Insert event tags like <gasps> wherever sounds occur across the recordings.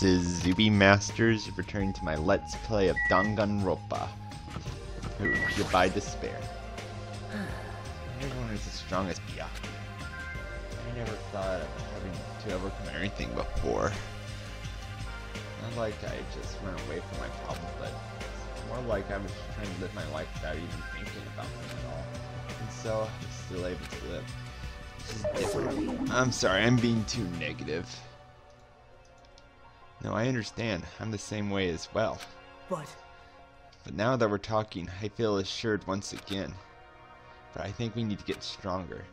This is ZyuubiMasters returning to my Let's Play of Danganronpa. Goodbye Despair. Everyone is as strong as. I never thought of having to overcome anything before. Not like I just ran away from my problems, but more like I was trying to live my life without even thinking about them at all. And so, I'm still able to live. I'm sorry, I'm being too negative. No, I understand. I'm the same way as well. But But now that we're talking, I feel assured once again. But I think we need to get stronger.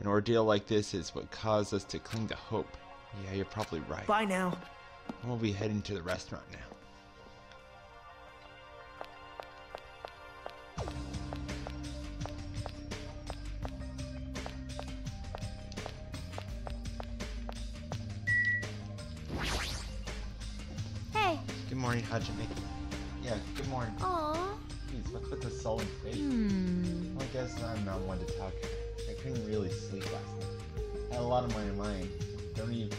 An ordeal like this is what caused us to cling to hope. Yeah, you're probably right. bye now. We'll be heading to the restaurant now. Morning, Hajime. Yeah, good morning. Aw. Please, what's with the sullen face? Hmm. Well, I guess I'm not one to talk. I couldn't really sleep last night. I had a lot on my mind. Don't even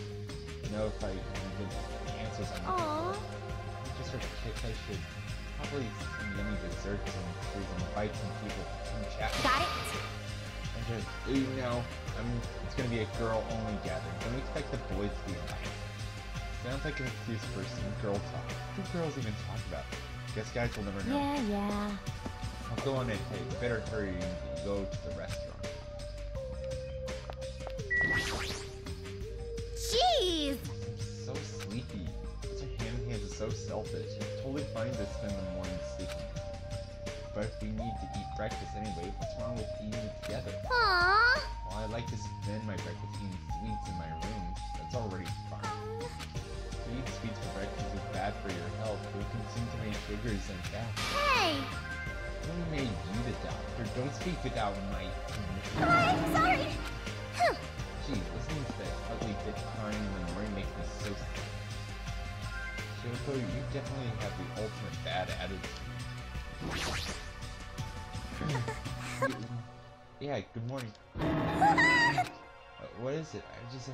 know if I have good answers on Aw. Just for kicks, I should probably some yummy desserts and please invite some people to come chat. Got it? And just, you know, I'm, it's gonna be a girl-only gathering. Don't expect the boys to be invited. Sounds like an excuse for some girl talk. What do girls even talk about? Guess guys will never know. Yeah, yeah. I'll go on and hey, better hurry and go to the restaurant. Jeez! I'm so sleepy. Mr. Hamhands is so selfish. It's totally fine to spend the morning sleeping. But if we need to eat breakfast anyway, what's wrong with eating together? Aww. Well, I like to spend my breakfast eating sweets in my room. That's already fine. Um, eat sweets for breakfast is bad for your health. Will consume too many sugars and fat. hey! Who made you the doctor? Don't speak without my permission. I'm sorry! Huh. Gee, listening to that ugly bitch crying in the morning makes me so sick. Shoko, you definitely have the ultimate bad attitude. <laughs> yeah, good morning. Uh, what is it? I just...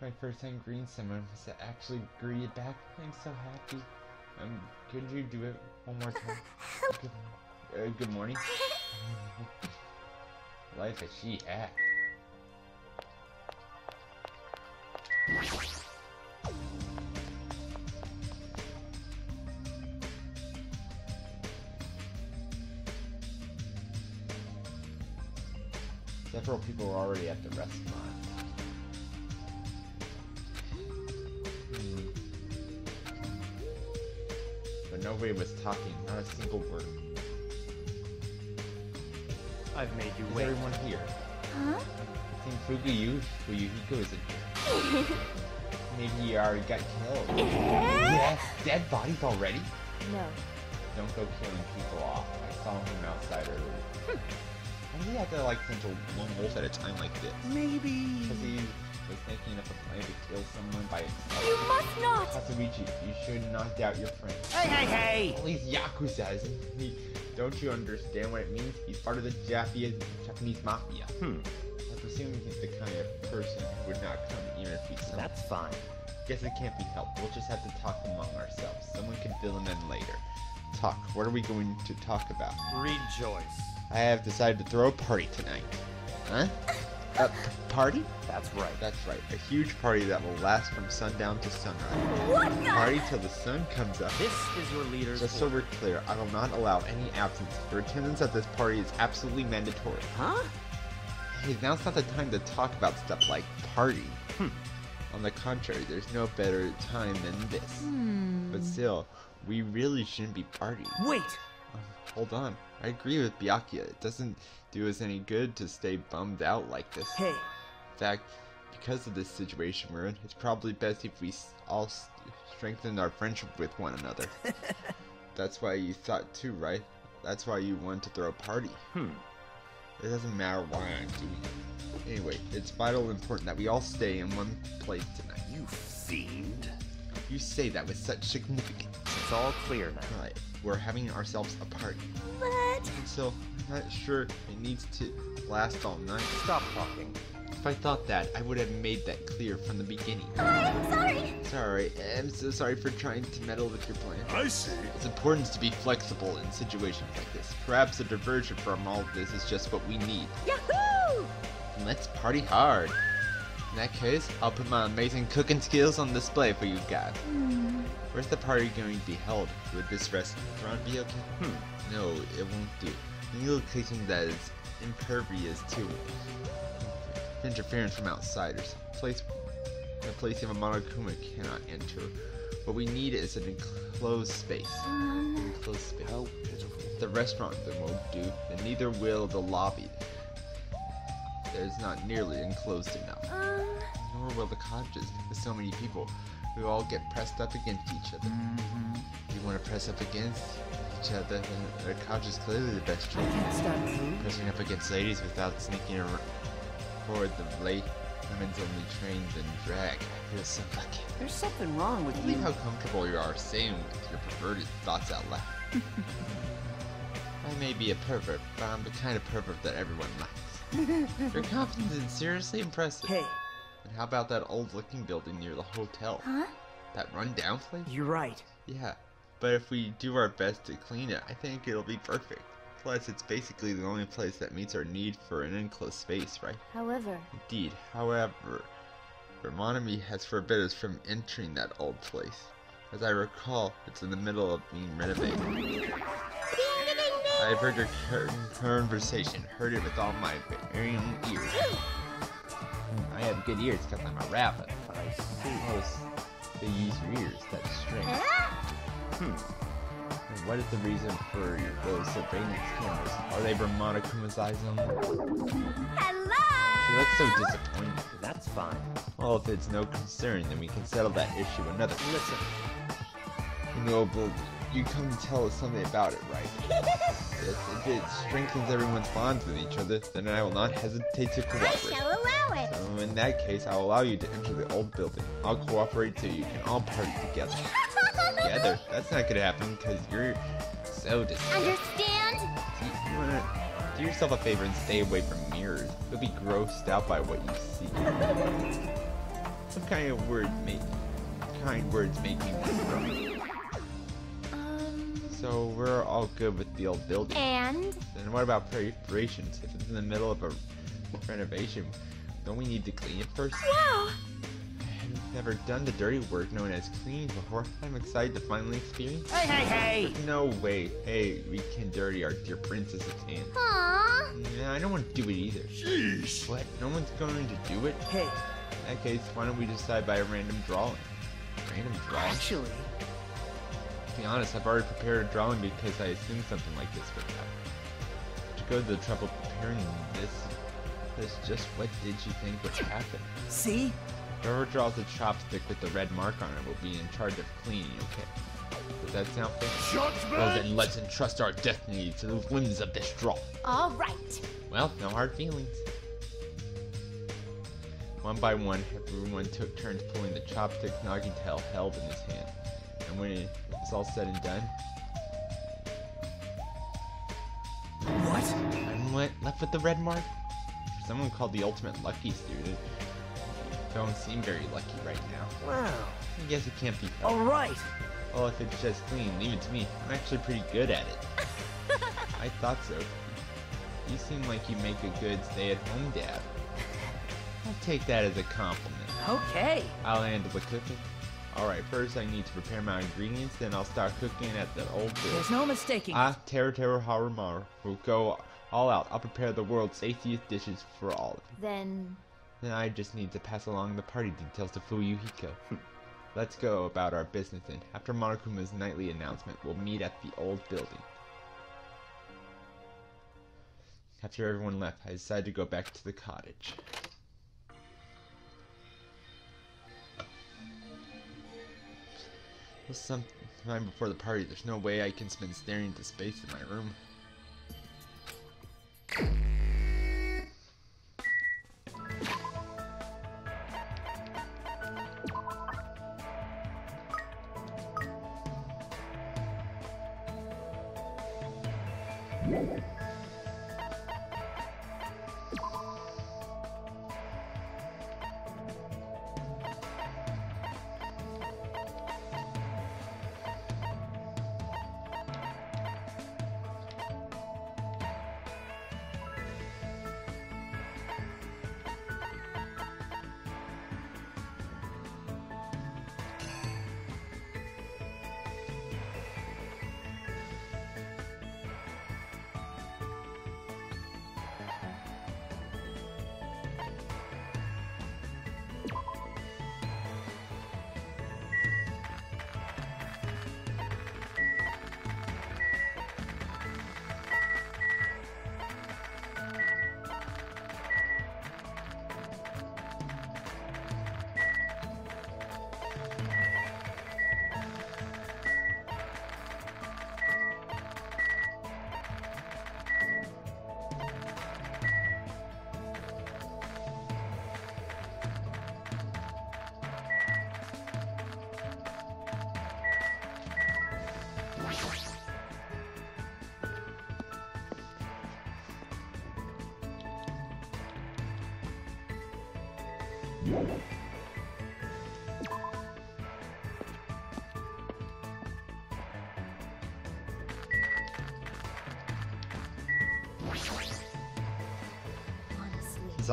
my first time greeting someone was to actually greet back. I'm so happy. Um, could you do it one more time? Good, uh, good morning. Life as she had. Several people were already at the restaurant. Hmm. But nobody was talking, not a single word. I've made you Is wait. everyone here? Huh? I think Fuguyu, Fuyuhiko isn't here. <laughs> Maybe he already got killed. <laughs> Yes, dead bodies already? No. Don't go killing people off. I saw him outside earlier. Why does he have to like central one wolf at a time like this? Maybe. Because he was thinking of a plan to kill someone by You must not! Kazuichi, you should not doubt your friend. Hey, hey, hey! All these Yakuza. Don't you understand what it means? He's part of the Japanese, Japanese mafia. Hmm, I presume he's the kind of person who would not come even if he saw. that's fine. Guess it can't be helped. We'll just have to talk among ourselves. Someone can fill him in later. Talk. What are we going to talk about? Rejoice. I have decided to throw a party tonight. Huh? A p- party? That's right. That's right. A huge party that will last from sundown to sunrise. What the? Party till the sun comes up. This is your leader's Just so we're clear, I will not allow any absence. Your attendance at this party is absolutely mandatory. Huh? Hey, now's not the time to talk about stuff like party. Hmm. On the contrary, there's no better time than this. Hmm. But still, we really shouldn't be partying. Wait! Um, hold on. I agree with Byakuya. It doesn't do us any good to stay bummed out like this. Hey, In fact, because of this situation we're in, it's probably best if we all strengthen our friendship with one another. <laughs> That's why you thought too, right? That's why you wanted to throw a party. hmm. It doesn't matter why I'm doing it. Anyway, it's vital important that we all stay in one place tonight. You fiend. You say that with such significance. It's all clear now. Right, we're having ourselves a party. But... So, I'm not sure it needs to last all night. Stop talking. If I thought that, I would have made that clear from the beginning. I'm sorry! Sorry, I'm so sorry for trying to meddle with your plan. I see. It's important to be flexible in situations like this. Perhaps a diversion from all of this is just what we need. Yahoo! Let's party hard. In that case, I'll put my amazing cooking skills on display for you guys. Hmm. Where's the party going to be held? Would this restaurant be okay? Hmm. No, it won't do. Any location that is impervious to interference from outsiders. Place, a place a Monokuma cannot enter. What we need is an enclosed space. Um, Enclosed space. How pitiful. The restaurant then won't do, and neither will the lobby. That is not nearly enclosed enough. um, Nor will the cottages, with so many people. We all get pressed up against each other. If you want to press up against each other, then the couch is clearly the best choice. Pressing up against ladies without sneaking ar- forward the late women's only trains and drag. I feel so lucky. There's something wrong with Believe you. how comfortable you are saying your perverted thoughts out loud. <laughs> I may be a pervert, but I'm the kind of pervert that everyone likes. Your confidence is seriously impressive. Hey, And how about that old-looking building near the hotel? huh? That run-down place? you're right. Yeah, but if we do our best to clean it, I think it'll be perfect. Plus, it's basically the only place that meets our need for an enclosed space, right? However, Indeed. However, Vermonami has forbid us from entering that old place. As I recall, it's in the middle of being renovated. I've heard your conversation, heard it with all my very own ears. Hmm, I have good ears because I'm a rabbit. But I see. Oh, s- they use your ears, that's strange. Hmm. And what is the reason for your, those surveillance cameras? Are they for eyes only? She Hello! looks so disappointed. That's fine. Well, if it's no concern, then we can settle that issue another. Listen, No, but you come to tell us something about it, right? <laughs> If, if it strengthens everyone's bonds with each other, then I will not hesitate to cooperate. I shall allow it. So in that case, I will allow you to enter the old building. I'll cooperate so you can all party together. <laughs> Together? That's not gonna happen because you're so disgusting. Understand? Do you- you wanna do yourself a favor and stay away from mirrors. You'll be grossed out by what you see. <laughs> What kind of words make kind words make me So we're all good with the old building. and Then what about preparations? If it's in the middle of a renovation, don't we need to clean it first? wow, I've never done the dirty work known as cleaning before. I'm excited to finally experience. Hey, hey, hey! No way. Hey, we can dirty our dear princess's hands. Aw, Yeah, I don't want to do it either. Sheesh. What? No one's going to do it? hey, In that case, why don't we decide by a random drawing? Random drawing? actually, To be honest, I've already prepared a drawing because I assumed something like this would happen. To go to the trouble preparing this, this just what did you think would happen? see? Whoever draws the chopstick with the red mark on it will be in charge of cleaning, okay? Does that sound fair? Well then, let's entrust our destiny to the whims of this draw. all right. Well, no hard feelings. One by one, everyone took turns pulling the chopstick Nagi tail held in his hand. And when it was all said and done, What? I'm what left with the red mark? Someone called the ultimate lucky student. You don't seem very lucky right now. Wow. I guess it can't be helped. Alright. Oh, if it's just clean, leave it to me. I'm actually pretty good at it. <laughs> I thought so. You seem like you make a good stay-at-home dad. I'll take that as a compliment. Okay. I'll handle the cooking. Alright, first I need to prepare my ingredients, then I'll start cooking at the old There's no mistaking. Ah, Teruteru Hanamura. We'll go all out. I'll prepare the world's tastiest dishes for all. Then, Then I just need to pass along the party details to Fuyuhiko. <laughs> Let's go about our business then. After Monokuma's nightly announcement, we'll meet at the old building. After everyone left, I decided to go back to the cottage. Some time before the party. There's no way I can spend staring into space in my room.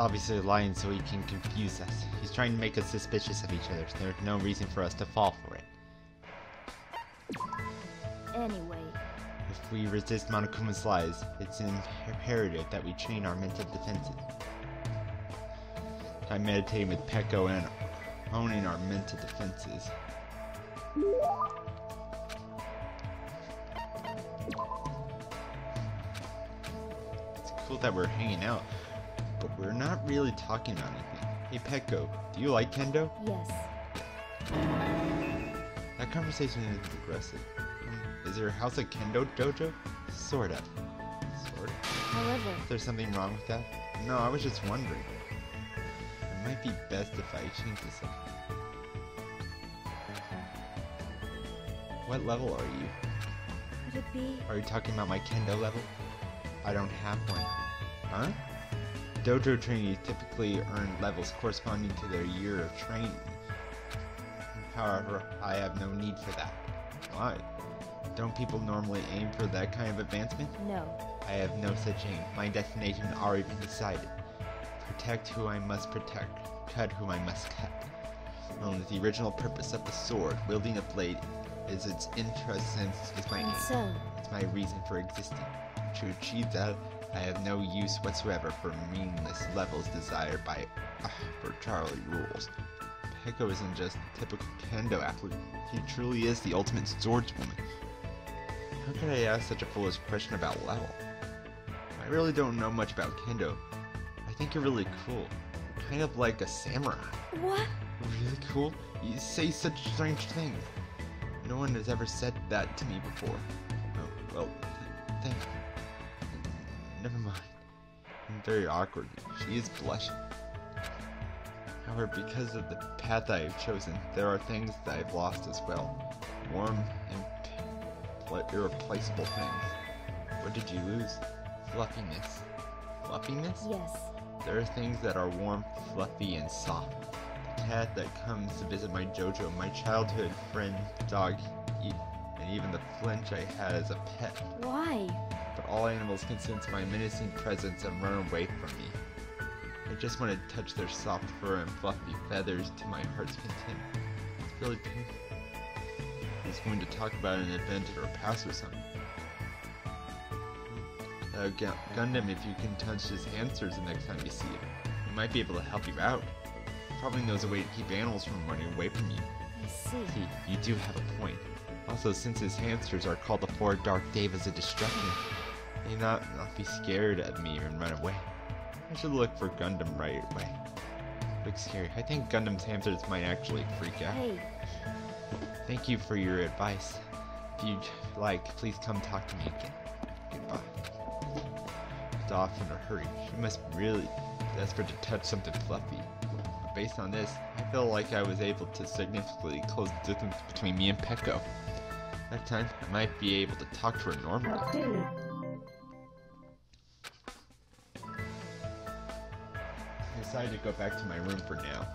Obviously lying so he can confuse us. He's trying to make us suspicious of each other. There's no reason for us to fall for it. Anyway, If we resist Monokuma's lies, it's imperative that we train our mental defenses. I'm meditating with Peko and honing our mental defenses. It's cool that we're hanging out, we're not really talking about anything. Hey Peko, do you like kendo? yes. That conversation is progressive. Is your house a kendo dojo? Sort of. Sort of. However, Is there something wrong with that? No, I was just wondering. It might be best if I change this up. What level are you? could it be? Are you talking about my kendo level? I don't have one. Huh? Dojo trainees typically earn levels corresponding to their year of training. However, I have no need for that. Why? Don't people normally aim for that kind of advancement? No. I have no such aim. My destination has already been decided. Protect who I must protect, cut who I must cut. As the original purpose of the sword, wielding a blade is its interest since is my And aim. so, It's my reason for existing. To achieve that, I have no use whatsoever for meaningless levels desired by ah, for Charlie rules. Peko isn't just a typical kendo athlete. He truly is the ultimate swordswoman. How could I ask such a foolish question about level? I really don't know much about kendo. I think you're really cool. You're kind of like a samurai. what? Really cool? You say such strange things. No one has ever said that to me before. Oh, well, th- thank Never mind. I'm very awkward. She is blushing. However, because of the path I have chosen, there are things that I've lost as well. Warm and pl- irreplaceable things. What did you lose? Fluffiness. Fluffiness? Yes. There are things that are warm, fluffy, and soft. The cat that comes to visit my dojo, my childhood friend, dog, and even the flinch I had as a pet. Why? All animals can sense my menacing presence and run away from me. I just want to touch their soft fur and fluffy feathers to my heart's content. It's really painful. I was going to talk about an event at our past or something. Uh, Gu- Gundam, if you can touch his hamsters the next time you see him, he might be able to help you out. He probably knows a way to keep animals from running away from you. I see. See, you do have a point. Also, since his hamsters are called the Four Dark Devas of Destruction, they not not be scared of me and run away. I should look for Gundam right away. Looks scary. I think Gundam's hamsters might actually freak out. Hey, Thank you for your advice. If you'd like, please come talk to me again. Goodbye. It's off in a hurry. She must be really desperate to touch something fluffy. But based on this, I feel like I was able to significantly close the distance between me and Peko. Next time, I might be able to talk to her normally. Decided to go back to my room for now.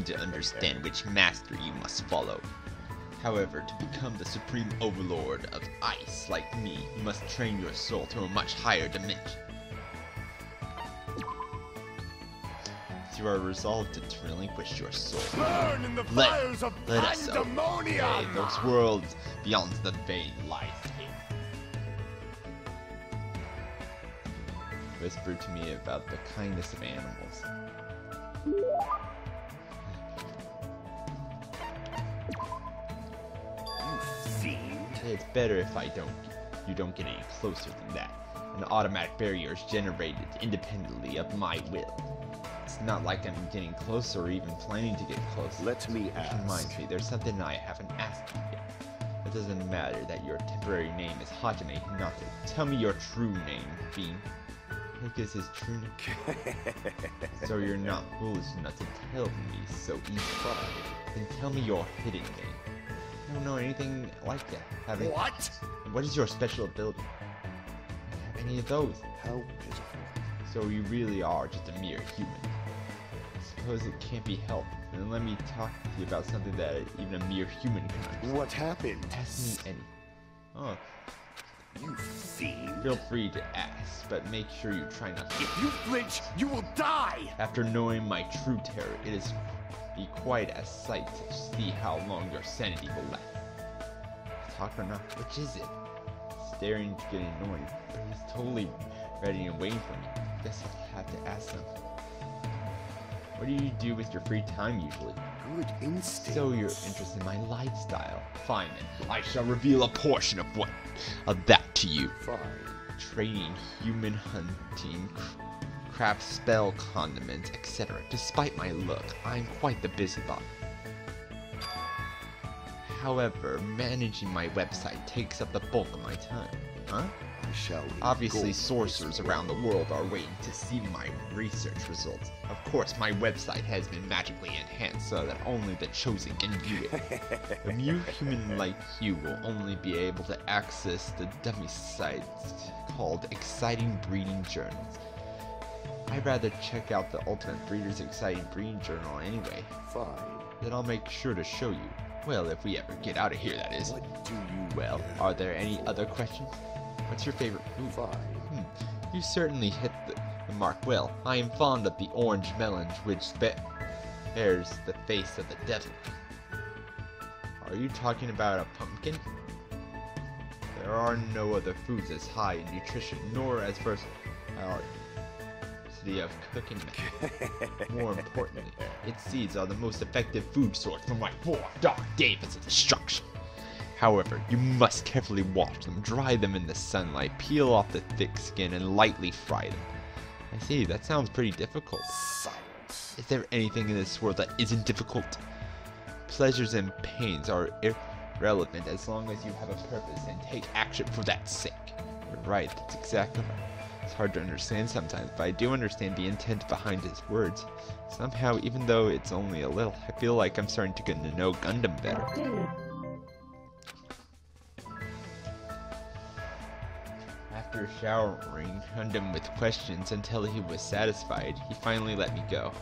You to understand which master you must follow. However, to become the supreme overlord of ice like me, you must train your soul to a much higher dimension. You are resolved to relinquish your soul. Burn in the Let- fires of let us pandemonium! obey those worlds beyond the vain lies. Whisper to me about the kindness of animals. It's better if I don't, you don't get any closer than that. An automatic barrier is generated independently of my will. It's not like I'm getting close or even planning to get close. Let me Which ask. reminds me, there's something I haven't asked you yet. It doesn't matter that your temporary name is Hajime Hinata. Tell me your true name, Bean. What is his true name? <laughs> so you're not foolish enough to tell me so easily. Then tell me your hidden name. I don't know anything like that. Having What? what is your special ability? I have any of those. How pitiful. So you really are just a mere human. Suppose it can't be helped. Then let me talk to you about something that even a mere human can understand. What happened? Ask me any. Oh, You fiend. feel free to ask, but make sure you try not to. If you flinch, you will die! After knowing my true terror, it is be quite a sight to see how long your sanity will last. Talk or not, which is it? Staring to get annoyed, but he's totally ready and waiting for me. Guess I'll have to ask him. What do you do with your free time usually? Good instinct. So you're interested in my lifestyle. Fine then. I shall reveal a portion of what of that to you. Fine. Training, human hunting, cr- craft spell condiments, etc. Despite my look, I'm quite the busybody. However, managing my website takes up the bulk of my time. Huh? Shall. Obviously, sorcerers around the world are waiting to see my research results. Of course, my website has been magically enhanced so that only the chosen can view it. <laughs> A mere human like you will only be able to access the dummy site called Exciting Breeding Journals. I'd rather check out the Ultimate Breeder's Exciting Breeding Journal anyway. Fine. Then I'll make sure to show you. Well, if we ever get out of here, that is. What do you Well, are there any other questions? What's your favorite food? Fine. Hmm, you certainly hit the, the mark well. I am fond of the orange melon which be- bears the face of the devil. Are you talking about a pumpkin? There are no other foods as high in nutrition nor as versatile of cooking method. More importantly, its seeds are the most effective food source for my four dark Devas of destruction. However, you must carefully wash them, dry them in the sunlight, peel off the thick skin, and lightly fry them. I see, that sounds pretty difficult. Silence. Is there anything in this world that isn't difficult? Pleasures and pains are irrelevant as long as you have a purpose and take action for that sake. You're right, that's exactly right. It's hard to understand sometimes, but I do understand the intent behind his words. Somehow, even though it's only a little, I feel like I'm starting to get to know Gundam better. After showering Gundam with questions until he was satisfied, he finally let me go.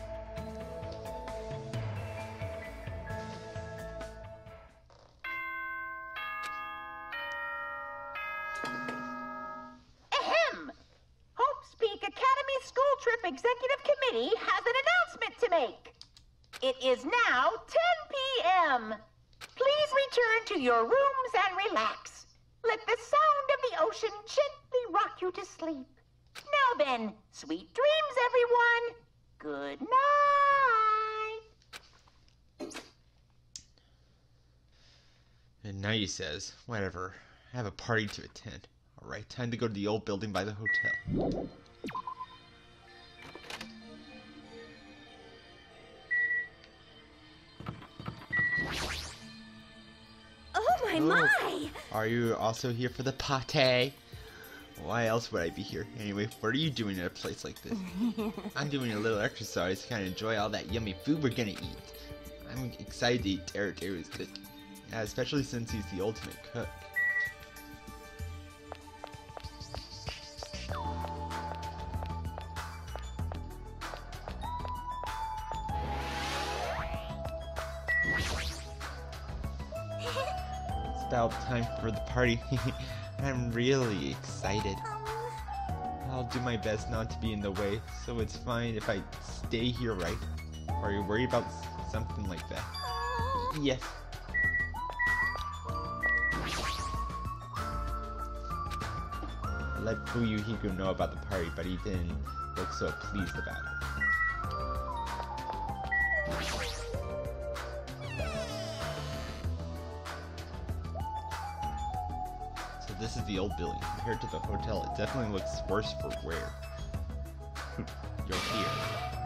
Says, whatever, I have a party to attend. Alright, time to go to the old building by the hotel. Oh my Oh. my! Are you also here for the pate? Why else would I be here? Anyway, what are you doing at a place like this? <laughs> I'm doing a little exercise to kind of enjoy all that yummy food we're gonna eat. I'm excited to eat Teruteru's cooking. Especially since he's the ultimate cook. It's about time for the party. <laughs> I'm really excited. I'll do my best not to be in the way, so it's fine if I stay here, right? Are you worried about something like that? Yes. Let Fuyuhiko know about the party, but he didn't look so pleased about it. but this is the old building. Compared to the hotel, it definitely looks worse for wear. <laughs> You're here.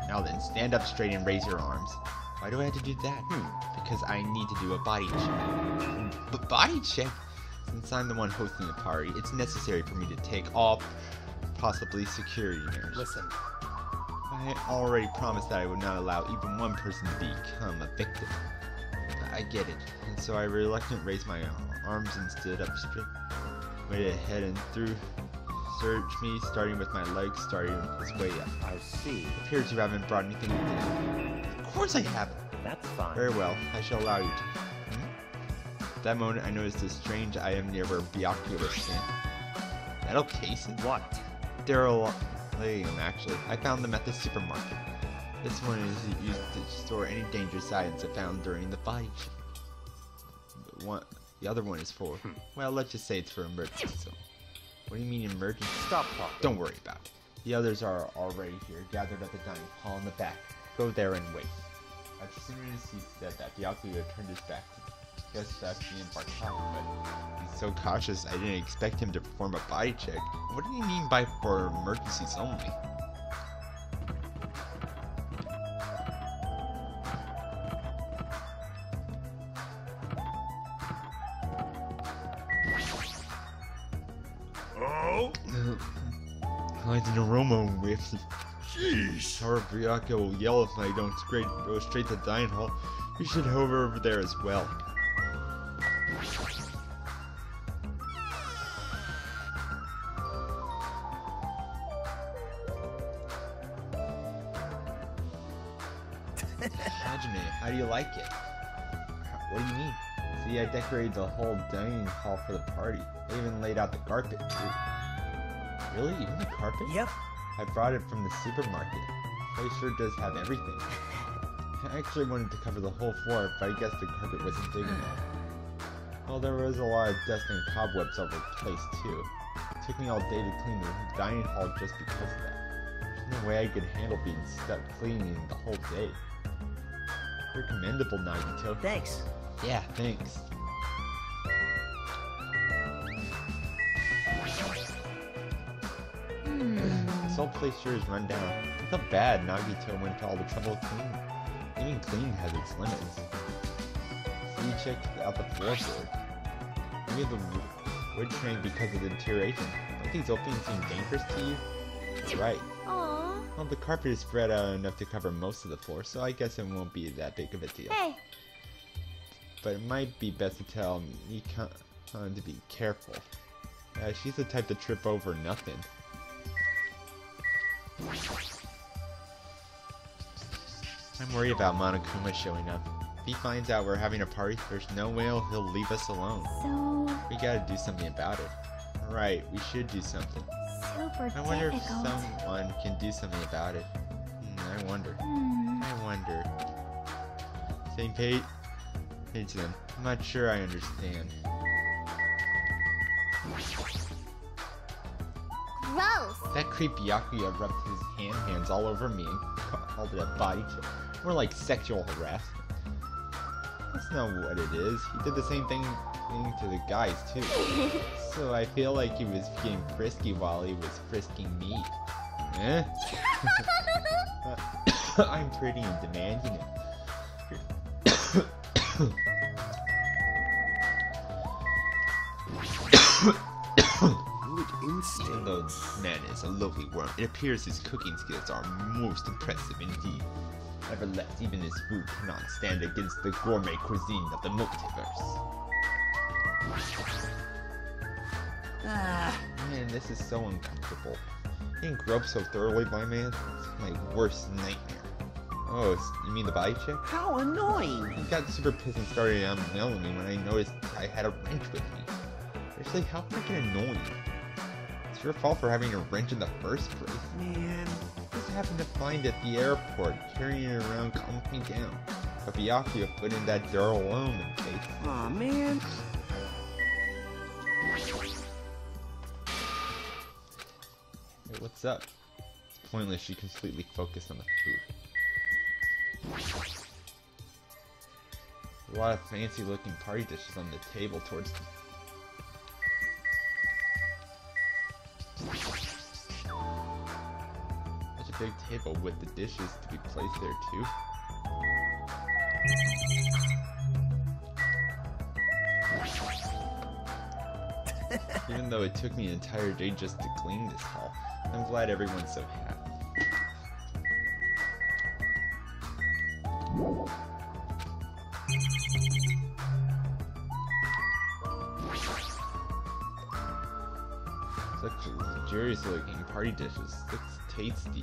Now then, stand up straight and raise your arms. Why do I have to do that? Hmm, because I need to do a body check. But body check? Since I'm the one hosting the party, it's necessary for me to take all possibly security measures. Listen, I already promised that I would not allow even one person to become a victim. I get it, and so I reluctantly raised my arms and stood up straight. Waited ahead and through search me, starting with my legs, starting his way up. I see. Appears you haven't brought anything with you. Of course I haven't. That's fine. Very well, I shall allow you to. Hmm? At that moment, I noticed a strange item near where Byakuya was standing. Metal cases? What? They're a them actually. I found them at the supermarket. This one is used to store any dangerous items I found during the fight. The one, the other one is for, well, let's just say it's for emergency. So, what do you mean emergency? Stop talking. Don't worry about it. The others are already here, gathered at the dining hall in the back. Go there and wait. As soon as he said that, Byakuya turned his back to. Guess that's the embarked but he's so cautious I didn't expect him to perform a body check. What did he mean by for emergencies only? Oh? <laughs> Like an aroma whiff. Jeez. Our Byakuya will yell if I don't straight, go straight to the dining hall. You should hover over there as well. Imagine it. How do you like it? What do you mean? See, I decorated the whole dining hall for the party. I even laid out the carpet too. Really? Even the carpet? Yep. I brought it from the supermarket. Place sure does have everything. I actually wanted to cover the whole floor, but I guess the carpet wasn't big enough. Well, there was a lot of dust and cobwebs over the place too. It took me all day to clean the dining hall just because of that. There's no way I could handle being stuck cleaning the whole day. You're commendable, Nagito. Thanks. Yeah, thanks. Hmm. This whole place sure is run down. Look how bad Nagito went to all the trouble of cleaning. Even clean has its limits. So you checked out the floorboard. Maybe the wood train because of the deterioration. Don't these openings seem dangerous to you? That's right. Well, the carpet is spread out enough to cover most of the floor, so I guess it won't be that big of a deal. Hey, But it might be best to tell Mikan to be careful. Uh, she's the type to trip over nothing. I'm worried about Monokuma showing up. If he finds out we're having a party, there's no way he'll leave us alone. so We gotta do something about it. Right, we should do something. Super I wonder if someone can do something about it. Hmm, I wonder. Hmm. I wonder. Same page? Page then. I'm not sure I understand. Gross. That creep Byakuya rubbed his hand hands all over me and called it a body check. More like sexual harassment. That's not what it is. He did the same thing thing to the guys too. <laughs> so I feel like he was getting frisky while he was frisking me. Eh? <laughs> <coughs> I'm pretty and demanding it. Instinct. though man is a lovely worm, it appears his cooking skills are most impressive indeed. Nevertheless, even his food cannot stand against the gourmet cuisine of the multiverse. Ah, Man, this is so uncomfortable. Getting groped so thoroughly by man, it's my worst nightmare. Oh, you mean the body check? how annoying. He got super pissed and started um, yelling at me when I noticed I had a wrench with me. Seriously, how freaking annoying. It's your fault for having a wrench in the first place. Man. Just happened to find it at the airport, carrying it around calmed me down. But Byakuya put in that duralumin in case. Aw, man. Hey, what's up? It's pointless, she completely focused on the food. A lot of fancy looking party dishes on the table towards the a big table with the dishes to be placed there too. Thank you. Even though it took me an entire day just to clean this hall, I'm glad everyone's so happy. Such luxurious looking party dishes. Looks tasty.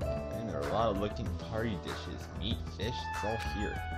And there are a lot of looking party dishes. Meat, fish, it's all here.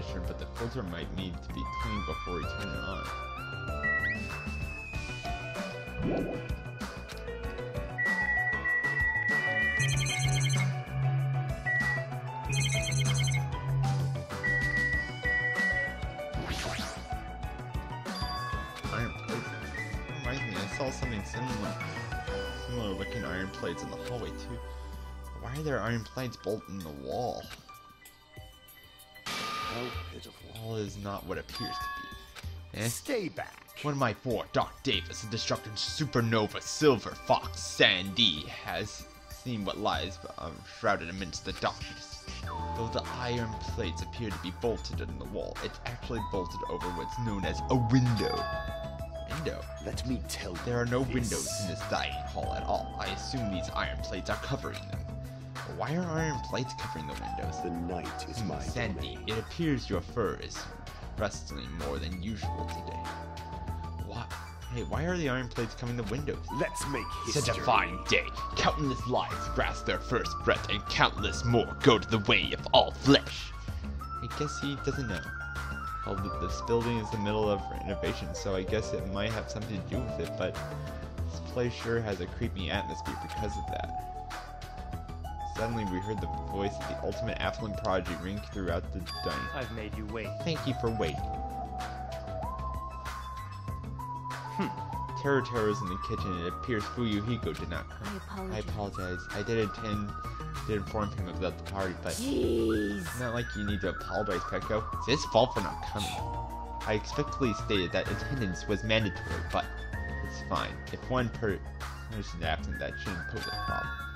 conditioner, but the filter might need to be cleaned before we turn it on. Iron plates. Reminds me, I saw something similar. Similar looking iron plates in the hallway too. Why are there iron plates bolted in the wall? All is not what appears to be. Eh? Stay back. What am I for? Doc Davis, a destructive supernova silver fox Sandy, has seen what lies um, shrouded amidst the darkness. Though the iron plates appear to be bolted in the wall, it's actually bolted over what's known as a window. Window? Let me tell you. There are no this. windows in this dining hall at all. I assume these iron plates are covering them. Why are iron plates covering the windows? The night is hmm, my Sandy, domain. it appears your fur is rustling more than usual today. Why? Hey, why are the iron plates covering the windows? Let's make history. Such a fine day. Countless lives grasp their first breath, and countless more go to the way of all flesh. I guess he doesn't know. Well, th- this building is the middle of renovation, so I guess it might have something to do with it, but this place sure has a creepy atmosphere because of that. Suddenly, we heard the voice of the Ultimate Affluent Prodigy ring throughout the dining. I've made you wait. Thank you for waiting. Hmm. Teruteru is in the kitchen. It appears Fuyuhiko did not come. I apologize. apologize. I did intend to inform him about the party, but Jeez. it's not like you need to apologize, Peko. It's his fault for not coming. I explicitly stated that attendance was mandatory, but it's fine. If one per person is absent, that shouldn't pose a problem.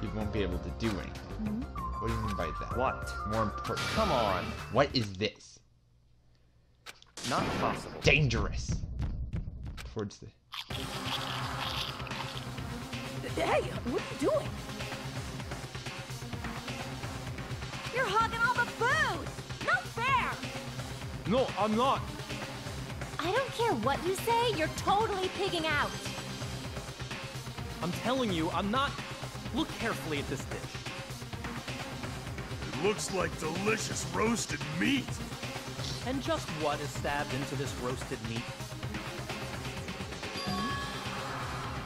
He won't be able to do anything. Mm-hmm. What do you mean by that? What? More important. Come on. What is this? Not possible. Dangerous. Towards the. Hey, what are you doing? You're hogging all the food. Not fair. No, I'm not. I don't care what you say. You're totally pigging out. I'm telling you, I'm not. Look carefully at this dish. It looks like delicious roasted meat. And just what is stabbed into this roasted meat?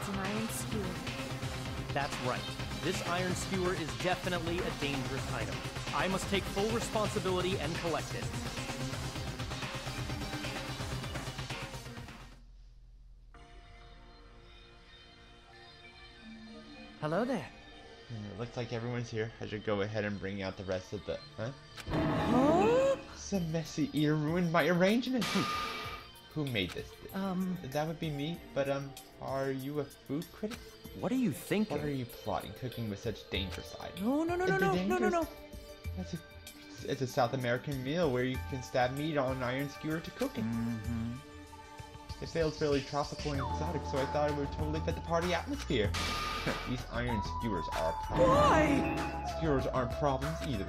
It's an iron skewer. That's right. This iron skewer is definitely a dangerous item. I must take full responsibility and collect it. Hello there. Hmm, It looks like everyone's here. I should go ahead and bring out the rest of the. Huh? Huh? Some messy ear ruined my arrangement. Who made this? Um, That would be me, but um, are you a food critic? what are you thinking? What are you plotting, cooking with such dangerous items? No, no, no, no, no, no, no, no. That's a, it's a South American meal where you can stab meat on an iron skewer to cook it. Mm-hmm. It feels fairly tropical and exotic, so I thought it would totally fit the party atmosphere. These iron skewers are a problem. Why? Skewers aren't problems either.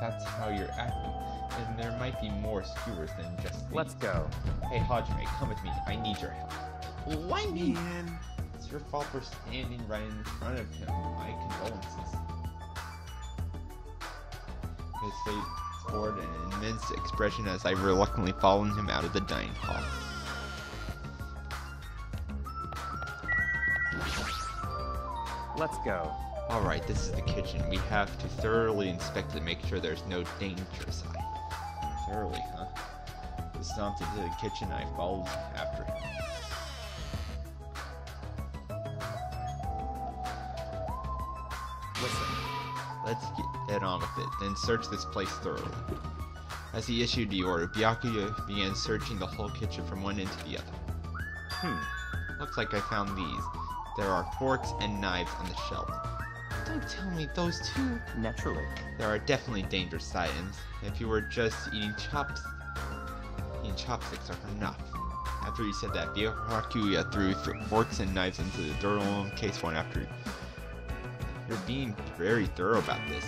That's how you're acting. And there might be more skewers than just these. Let's go. Hey, Hajime, come with me. I need your help. Why me? Man. It's your fault for standing right in front of him. My condolences. His face forward an immense expression as I reluctantly followed him out of the dining hall. Let's go. Alright, this is the kitchen. We have to thoroughly inspect it make sure there's no dangerous items. Thoroughly, huh? Stomped into the kitchen I followed after him. Listen. Let's get on with it, then search this place thoroughly. As he issued the order, Byakuya began searching the whole kitchen from one end to the other. Hmm. Looks like I found these. There are forks and knives on the shelf. Don't tell me those two. Naturally. There are definitely dangerous items. If you were just eating chops, eating chopsticks are enough. After you said that, Byakuya threw th- forks and knives into the durable case one after. You're being very thorough about this.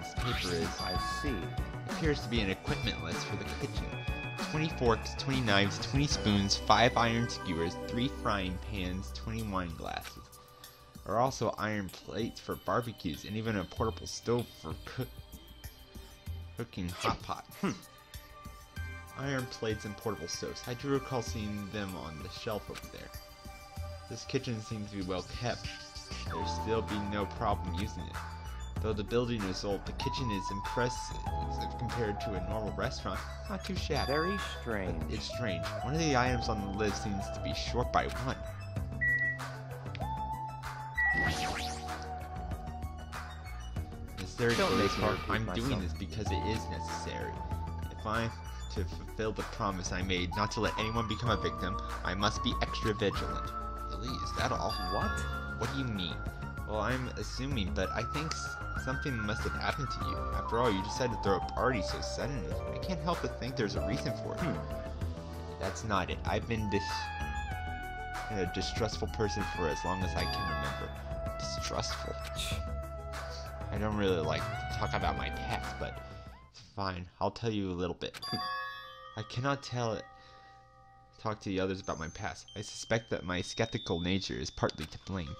This paper is I see. appears to be an equipment list for the kitchen. 20 forks, 20 knives, 20 spoons, 5 iron skewers, 3 frying pans, 20 wine glasses. There are also iron plates for barbecues and even a portable stove for cook- cooking hot pot. Hmm. iron plates and portable stoves. I do recall seeing them on the shelf over there. This kitchen seems to be well kept. There'll still be no problem using it. Though the building is old, the kitchen is impressive uh, compared to a normal restaurant. <laughs> Not too shabby. Very strange. It's strange. One of the items on the list seems to be short by one. Necessary Don't make me I'm doing this because it is necessary. If I'm to fulfill the promise I made not to let anyone become a victim, I must be extra vigilant. Really, is that all? What? What do you mean? Well, I'm assuming, but I think something must have happened to you. After all, you decided to throw a party so suddenly. I can't help but think there's a reason for it. Hmm. That's not it. I've been dis- a distrustful person for as long as I can remember. Distrustful. I don't really like to talk about my past, but fine. I'll tell you a little bit. Hmm. I cannot tell it. Talk to the others about my past. I suspect that my skeptical nature is partly to blame.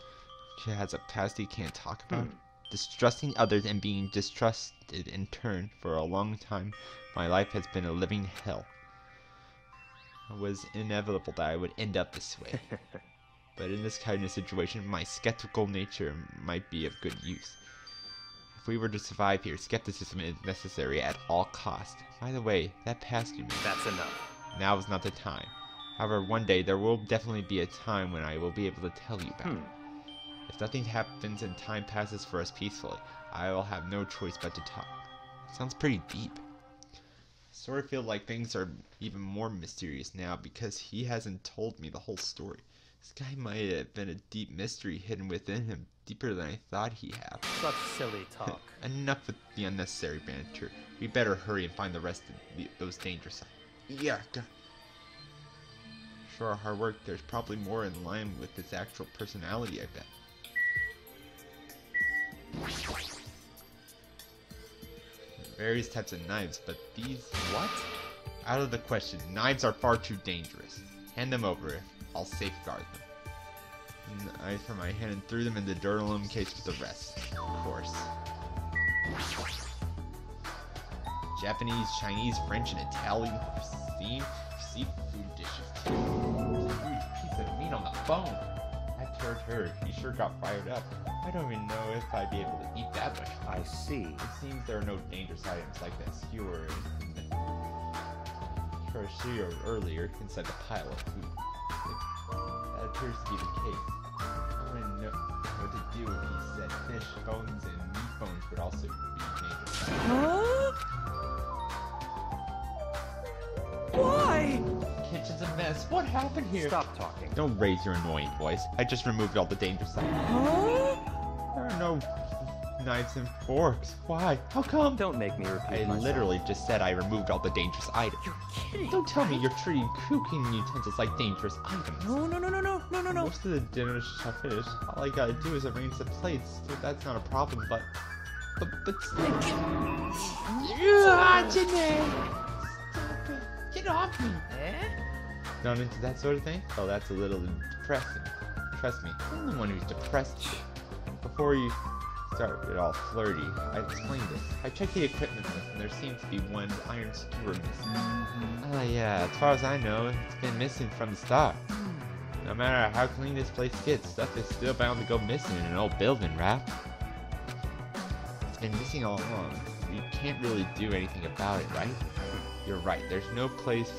She has a past he can't talk about. Distrusting others and being distrusted in turn for a long time, my life has been a living hell. It was inevitable that I would end up this way. <laughs> but in this kind of situation, my skeptical nature might be of good use. If we were to survive here, skepticism is necessary at all costs. By the way, that past you mentioned, That's enough. now is not the time. However, one day there will definitely be a time when I will be able to tell you about Hmm. it. If nothing happens and time passes for us peacefully, I will have no choice but to talk. Sounds pretty deep. Sort of feel like things are even more mysterious now because he hasn't told me the whole story. This guy might have been a deep mystery hidden within him, deeper than I thought he had. Such silly talk. Enough with the unnecessary banter. We better hurry and find the rest of the, those dangerous. Yeah. g- For our hard work, there's probably more in line with his actual personality, I bet. Various types of knives, but these. What? Out of the question. Knives are far too dangerous. Hand them over. I'll safeguard them. And I from my hand and threw them in the duralumin case with the rest. Of course. Japanese, Chinese, French, and Italian cuisine, seafood dishes. Huge piece of meat on the bone. That hurt. He sure got fired up. I don't even know if I'd be able to eat that much. I see. It seems there are no dangerous items like that skewer in the earlier inside the pile of food. That appears to be the case. I wouldn't know what to do if he said fish bones and meat bones would also be dangerous. Why? Kitchen's a mess. What happened here? Stop talking. Don't raise your annoying voice. I just removed all the dangerous items. Huh? There are no knives and forks. Why? How come? Don't make me repeat I myself. literally just said I removed all the dangerous items. You're kidding. Don't tell me you're treating cooking utensils like dangerous items. No, no, no, no, no, no, no, no. Most of the dinners are finished. All I gotta do is arrange the plates, so that's not a problem, but... But, but... Ah, Janae! Stop it! Get off me! Eh? Not into that sort of thing? Oh, that's a little depressing. Trust me, I'm the one who's depressed. Before you started all flirty. I explained this. I checked the equipment list and there seems to be one iron skewer missing. Ah, yeah, as far as I know, it's been missing from the start. No matter how clean this place gets, stuff is still bound to go missing in an old building, right? It's been missing all along. You can't really do anything about it, right? You're right, there's no place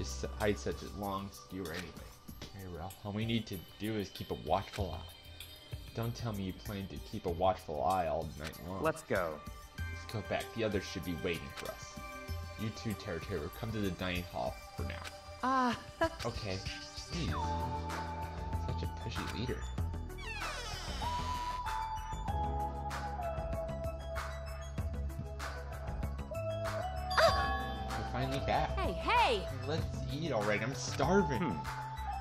just hide such a long skewer anyway. Very well, all we need to do is keep a watchful eye. Don't tell me you plan to keep a watchful eye all night long. Let's go. Let's go back. The others should be waiting for us. You two, Teruteru, come to the dining hall for now. Ah, <laughs> Okay. Jeez. Such a pushy leader. <gasps> We're finally back. Hey, hey! Let's eat already. I'm starving.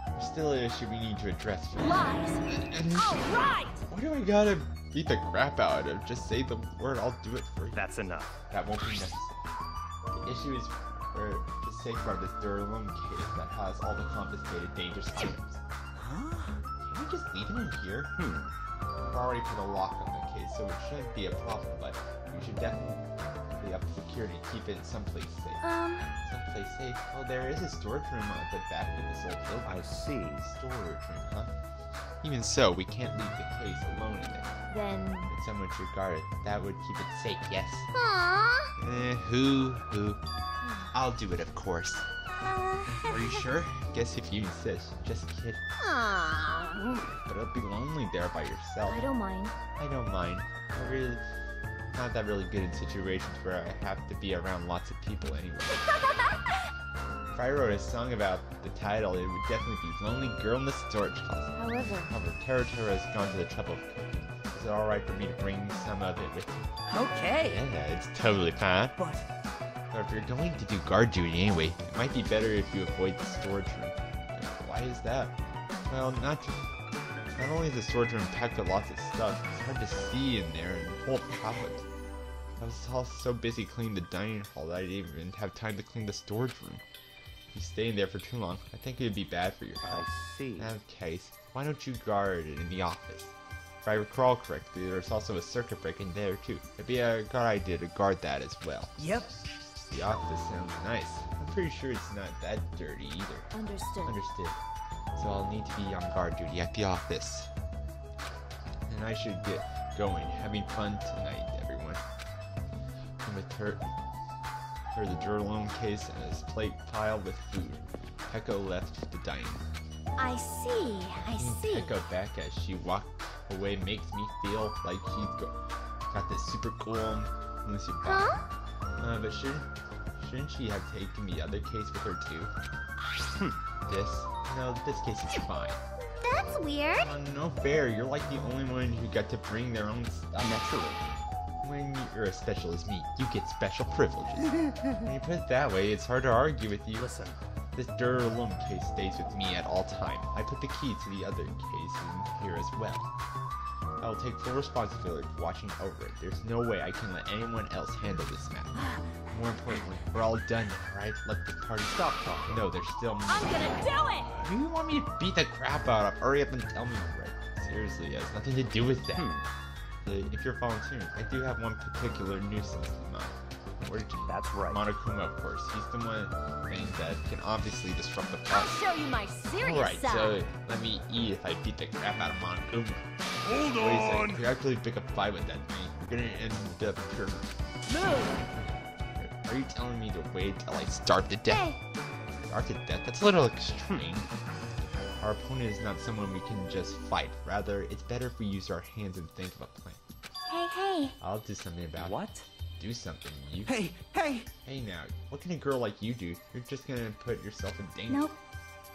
There's still an issue we need to address first. Lies! All right! What do I gotta beat the crap out of? Just say the word, I'll do it for you. That's enough. That won't be necessary. The issue is for to safeguard this duralumin case that has all the confiscated dangerous items. huh? Can we just leave it in here? Hmm. I've already put a lock on the case, so it shouldn't be a problem, but we should definitely up security and keep it someplace safe. Um, Someplace safe? Oh, there is a storage room at the back of this old building. I see. Storage room, huh? Even so, we can't leave the case alone in there. then. If someone should guard it, that would keep it safe, yes? Aww. Eh, who, who? I'll do it, of course. Uh, Are you <laughs> sure? Guess if you insist. Just kidding. Aw. But it'll be lonely there by yourself. I don't mind. I don't mind. I really not that really good in situations where I have to be around lots of people anyway. <laughs> if I wrote a song about the title, it would definitely be Lonely Girl in the Storage Closet. However, However, Terra Terra has gone to the trouble of cooking. Is it alright for me to bring some of it with me? Okay. Yeah, it's totally fine. But But if you're going to do guard duty anyway, it might be better if you avoid the storage room. Why is that? Well, not just, not only is the storage room packed with lots of stuff, it's hard to see in there and full of problems. I was all so busy cleaning the dining hall that I didn't even have time to clean the storage room. If you stay in there for too long, I think it would be bad for your health. I see. In that case, why don't you guard it in the office? If I recall correctly, there's also a circuit breaker in there too. It'd be a good idea to guard that as well. yep. The office sounds nice. I'm pretty sure it's not that dirty either. understood. Understood. So I'll need to be on guard duty at the office. And I should get going. Having fun tonight, everyone. I'm with her, her the duralumin case and his plate piled with food. Peko left the dining room. I see. I see. Seeing Peko back as she walked away makes me feel like she's go- got this super cool Lucy Huh? uh, but shouldn't shouldn't she have taken the other case with her too? Hmm. this? No, this case is fine. That's weird. Uh, no fair. You're like the only one who got to bring their own stuff. Naturally. When you're as special as me, you get special privileges. when you put it that way, it's hard to argue with you. Listen, This duralumin case stays with me at all time. I put the key to the other case in here as well. I'll take full responsibility for watching over it. There's no way I can let anyone else handle this matter. More importantly, we're all done now, right? Let the party stop talking. No, there's still more. I'm gonna do it. Who do you want me to beat the crap out of? Hurry up and tell me already. Seriously, it has nothing to do with that. Uh, If you're volunteering, I do have one particular nuisance in mind. Where did you? That's right. Monokuma, of course. He's the one thing that can obviously disrupt the I'll show you my serious Alright, so let me eat if I beat the crap out of Monokuma. Hold Wait a on! second, if you actually pick a fight with that thing, you're gonna end up hurt. Move. Are you telling me to wait till I starve to death? Hey, Starve to death? That's a little extreme. Our opponent is not someone we can just fight. Rather, it's better if we use our hands and think of a plan. hey, hey. I'll do something about it. What? Do something, you. Hey, hey. Hey now, what can a girl like you do? You're just gonna put yourself in danger. Nope.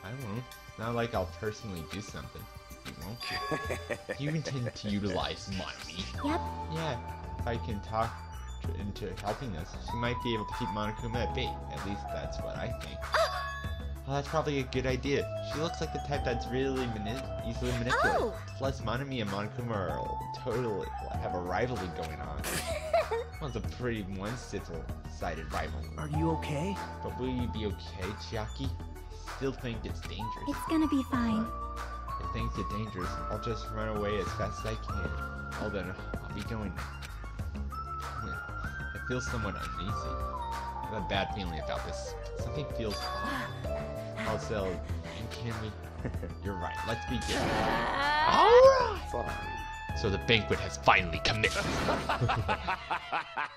I won't. Not like I'll personally do something. You won't. <laughs> you intend to utilize money. Yep. Yeah, if I can talk to, into helping us, she might be able to keep Monokuma at bay. At least that's what I think. <gasps> Oh! well, that's probably a good idea. She looks like the type that's really mani- easily manipulated. Oh. Plus, Monomi and Monokuma are totally have a rivalry going on. <laughs> well, it's a pretty one-sided rivalry. Are you okay? But will you be okay, Chiaki? Still think it's dangerous. It's gonna be fine. If things get dangerous, I'll just run away as fast as I can. Well then, I'll be going. I feel somewhat uneasy. I have a bad feeling about this. Something feels off. Also, and can we? <laughs> You're right. Let's begin. Alright! Fine. So the banquet has finally commenced. you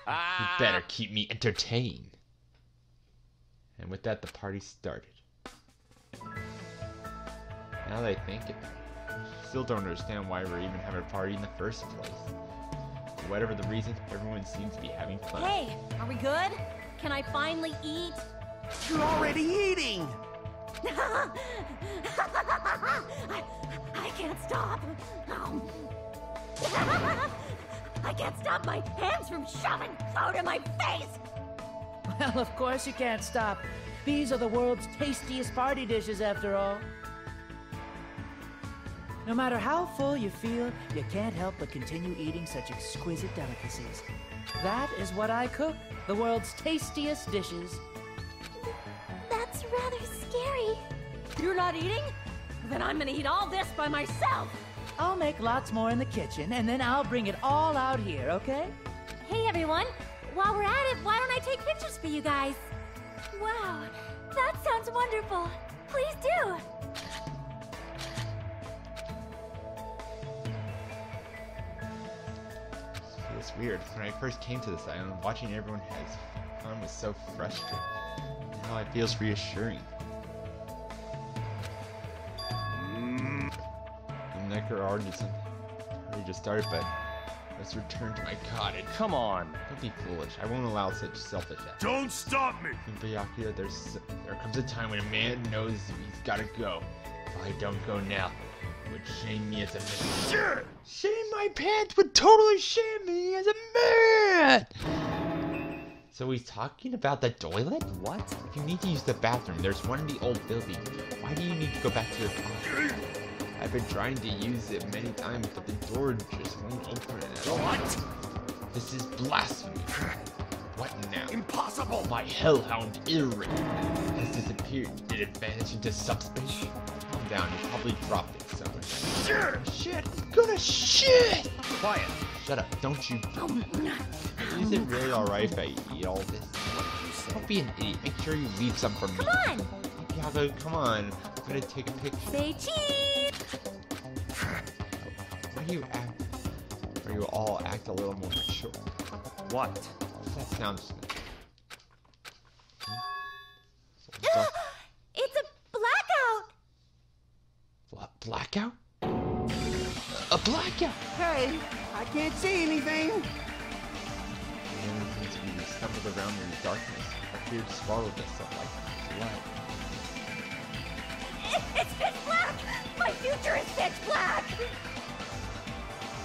<laughs> better keep me entertained. And with that, the party started. Now that I think it, I still don't understand why we're even having a party in the first place. Whatever the reason, everyone seems to be having fun. Hey, are we good? Can I finally eat? You're already eating! <laughs> I, I can't stop. Um, <laughs> I can't stop my hands from shoving food in my face. Well, of course you can't stop. These are the world's tastiest party dishes, after all. No matter how full you feel, you can't help but continue eating such exquisite delicacies. That is what I cook the world's tastiest dishes. That's rather scary. You're not eating? Then I'm gonna eat all this by myself. I'll make lots more in the kitchen, and then I'll bring it all out here, okay? Hey everyone, while we're at it, why don't I take pictures for you guys? Wow, that sounds wonderful. Please do. It's weird. When I first came to this island, watching everyone has fun was so frustrating. Now it feels reassuring. The Necker already something already just started, but let's return to my cottage. Come on. Don't be foolish. I won't allow such selfish acts. Don't stop me! In Byakuya, there's there comes a time when a man knows he's gotta go. If I don't go now, it would shame me as a man. Shit! Shame my pants would totally shame me as a man. So he's talking about the toilet? What? If you need to use the bathroom, there's one in the old building. Why do you need to go back to your car? I've been trying to use it many times, but the door just won't open at all. What? This is blasphemy. What now? Impossible! My hellhound earring has disappeared. Did it vanish into subspace? Calm down, you probably dropped it somewhere. Oh, shit! Shit, I'm gonna shit! Quiet. Shut up, don't you. Oh, is it really alright if I eat all this? Don't be an idiot. Make sure you leave some for me. Come on, Yago, come on. I'm gonna take a picture. say cheese. Why do you act? Or you all act a little more mature? What? That sounds. <gasps> It's a blackout. Bla- blackout? A blackout! Hey, I can't see anything! The only things we stumbled around in the darkness appeared to swallow us up like blood. It's pitch black. My future is pitch black.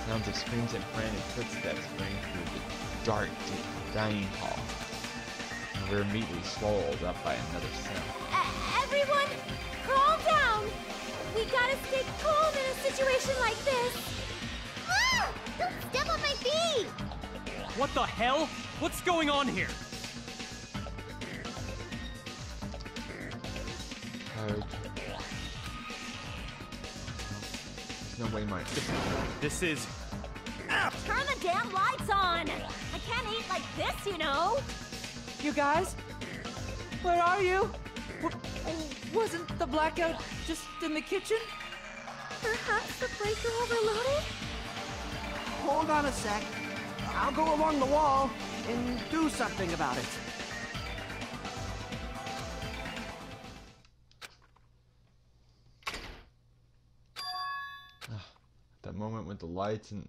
Sounds of screams and frantic footsteps rang through the dark, dining hall. And we were immediately swallowed up by another sound. Uh, everyone, calm down. We gotta stay calm in a situation like this. Ah! Don't step on my feet. What the hell? What's going on here? There's way my. This is. Turn the damn lights on. I can't eat like this, you know. You guys? Where are you? W- wasn't the blackout just in the kitchen? Perhaps the breaker overloaded? Hold on a sec. I'll go along the wall and do something about it. Lights in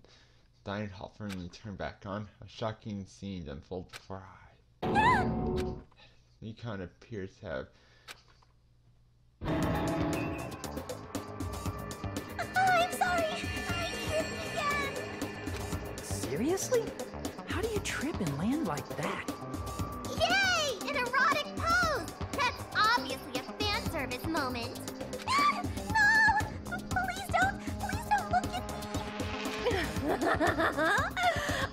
dining hall finally turned back on, a shocking scene unfolded before our eyes. Mikan appears to have Oh, I'm sorry. I tripped again. Seriously? How do you trip and land like that? Yay! An erotic pose! That's obviously a fan service moment. <laughs>